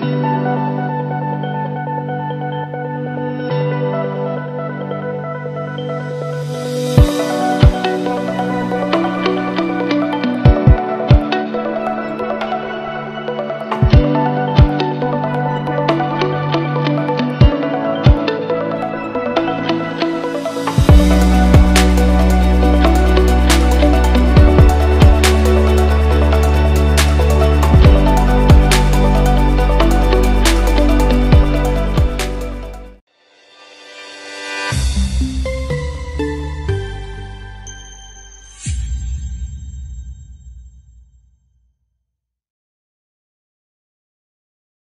Música